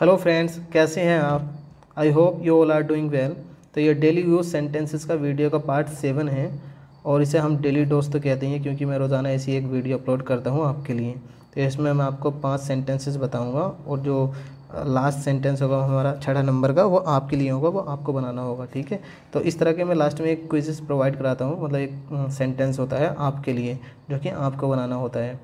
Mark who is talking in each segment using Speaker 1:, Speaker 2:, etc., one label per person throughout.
Speaker 1: Hello friends कैसे हैं आप? I hope you all are doing well तो ये डेली यूज़ सेंटेंसेस का वीडियो का पार्ट सेवन है और इसे हम डेली डोज तो कहते हैं क्योंकि मैं रोज़ाना ऐसी एक वीडियो अपलोड करता हूँ आपके लिए। तो इसमें मैं आपको पाँच सेंटेंसेस बताऊँगा और जो लास्ट सेंटेंस होगा हमारा छठा नंबर का वो आपके लिए होगा, वो आपको बनाना होगा, ठीक है? तो इस तरह के मैं लास्ट में एक क्विजेस प्रोवाइड कराता हूँ मतलब एक सेंटेंस होता है आपके लिए जो कि आपको बनाना होता है।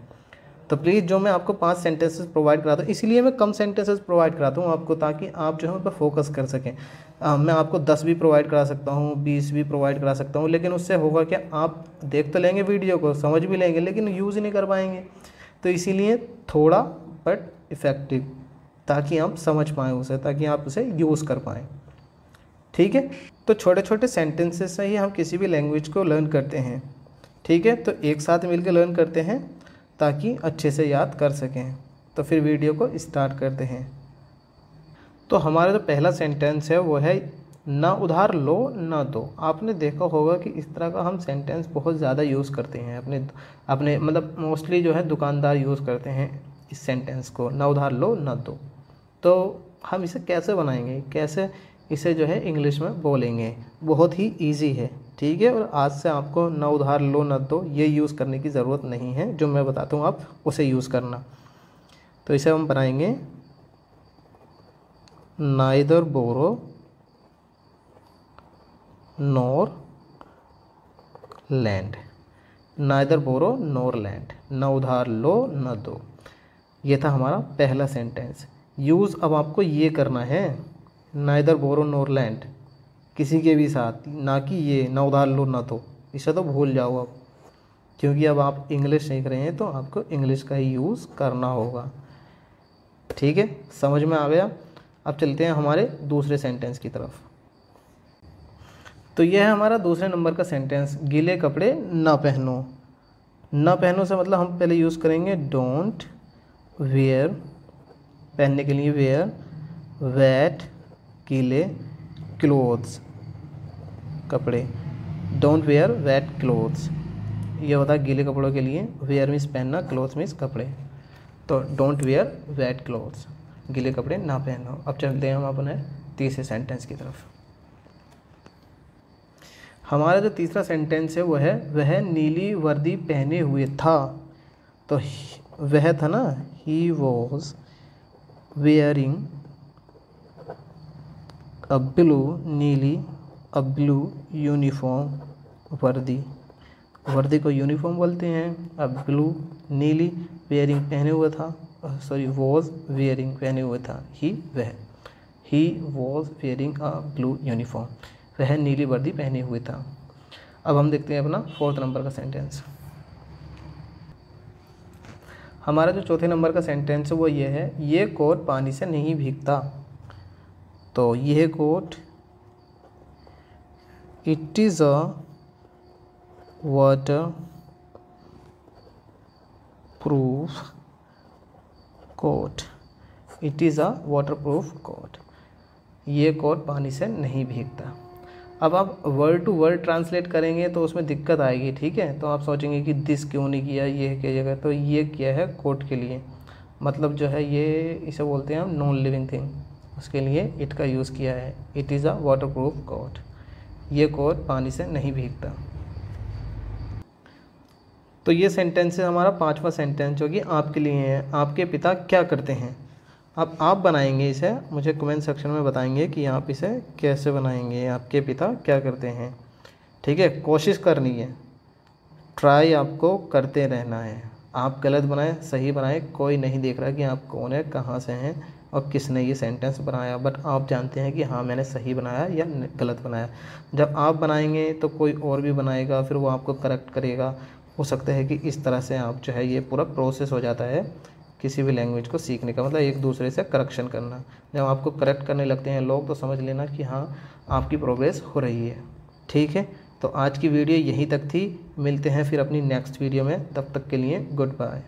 Speaker 1: तो प्लीज़ जो मैं आपको पाँच सेंटेंसेस प्रोवाइड कराता हूँ इसीलिए मैं कम सेंटेंसेस प्रोवाइड कराता हूँ आपको ताकि आप जो है उन पर फोकस कर सकें। आ, मैं आपको दस भी प्रोवाइड करा सकता हूँ बीस भी प्रोवाइड करा सकता हूँ लेकिन उससे होगा क्या आप देख तो लेंगे वीडियो को समझ भी लेंगे लेकिन यूज़ नहीं कर पाएँगे। तो इसीलिए थोड़ा बट इफ़ेक्टिव ताकि आप समझ पाएँ उसे ताकि आप उसे यूज़ कर पाएँ। ठीक है? तो छोटे छोटे सेंटेंसेस से ही हम किसी भी लैंग्वेज को लर्न करते हैं। ठीक है? तो एक साथ मिलकर लर्न करते हैं। ताकि अच्छे से याद कर सकें। तो फिर वीडियो को स्टार्ट करते हैं। तो हमारा जो पहला सेंटेंस है, वो है, ना उधार लो, ना दो। आपने देखा होगा कि इस तरह का हम सेंटेंस बहुत ज़्यादा यूज़ करते हैं। अपने अपने मतलब मोस्टली जो है दुकानदार यूज़ करते हैं इस सेंटेंस को, ना उधार लो, ना दो। तो हम इसे कैसे बनाएँगे? कैसे इसे जो है इंग्लिश में बोलेंगे? बहुत ही ईजी है। ठीक है, और आज से आपको न उधार लो न दो, ये यूज़ करने की ज़रूरत नहीं है, जो मैं बताता हूँ आप उसे यूज़ करना। तो इसे हम बनाएँगे। Neither borrow, nor lend. Neither borrow, nor lend. न उधार लो, न दो। ये था हमारा पहला सेंटेंस। यूज़ अब आपको ये करना है। Neither borrow, nor lend. किसी के भी साथ, ना कि ये, ना उधार लो, ना तो। इसे तो भूल जाओ अब क्योंकि अब आप इंग्लिश सीख रहे हैं तो आपको इंग्लिश का ही यूज़ करना होगा। ठीक है? समझ में आ गया? अब चलते हैं हमारे दूसरे सेंटेंस की तरफ़। तो यह है हमारा दूसरे नंबर का सेंटेंस गीले कपड़े ना पहनो। ना पहनो से मतलब हम पहले यूज़ करेंगे डोंट वेयर पहनने के लिए वेयर वेट गीले क्लोथ्स कपड़े। डोंट वेयर वेट क्लोथ्स ये होता है गीले कपड़ों के लिए वेयर मीन्स पहनना क्लोथ्स मीन्स कपड़े। तो डोंट वेयर वेट क्लोथ्स गीले कपड़े ना पहनो अब चलते हैं हम अपने तीसरे सेंटेंस की तरफ़। हमारा जो तीसरा सेंटेंस है वह है, वह नीली वर्दी पहने हुए था। तो वह था ना he was wearing a blue नीली अ ब्लू यूनिफॉर्म, वर्दी। वर्दी को यूनिफॉर्म बोलते हैं अब ब्लू नीली, वेयरिंग पहने हुआ था सॉरी वॉज़ वेयरिंग पहने हुए था ही वह। He was wearing a blue uniform वह नीली वर्दी पहने हुए था। अब हम देखते हैं अपना फोर्थ नंबर का सेंटेंस हमारा जो चौथे नंबर का सेंटेंस है, वो ये है, ये कोट पानी से नहीं भीगता। तो यह coat it is a waterproof coat it is a waterproof coat ये कोट पानी से नहीं भीगता। अब आप वर्ड टू वर्ड ट्रांसलेट करेंगे तो उसमें दिक्कत आएगी, ठीक है? तो आप सोचेंगे कि दिस क्यों नहीं किया ये क्या जगह? तो ये किया है कोट के लिए। मतलब जो है ये इसे बोलते हैं हम नॉन लिविंग थिंग उसके लिए इट का यूज़ किया है। It is a waterproof coat ये कोट पानी से नहीं भीगता। तो ये सेंटेंस है हमारा पांचवा सेंटेंस जो कि आपके लिए है। आपके पिता क्या करते हैं? अब आप बनाएँगे इसे। मुझे कमेंट सेक्शन में बताएँगे कि आप इसे कैसे बनाएँगे। आपके पिता क्या करते हैं? ठीक है, कोशिश करनी है। ट्राई आपको करते रहना है। आप गलत बनाएँ, सही बनाएँ, कोई नहीं देख रहा कि आप कौन है, कहाँ से हैं। और किसने ये सेंटेंस बनाया? बट आप जानते हैं कि हाँ मैंने सही बनाया या गलत बनाया। जब आप बनाएँगे तो कोई और भी बनाएगा, फिर वो आपको करेक्ट करेगा। हो सकता है कि इस तरह से आप जो है ये पूरा प्रोसेस हो जाता है किसी भी लैंग्वेज को सीखने का। मतलब एक दूसरे से करेक्शन करना। जब आपको करेक्ट करने लगते हैं लोग तो समझ लेना कि हाँ आपकी प्रोग्रेस हो रही है। ठीक है? तो आज की वीडियो यहीं तक थी। मिलते हैं फिर अपनी नेक्स्ट वीडियो में। तब तक के लिए गुड बाय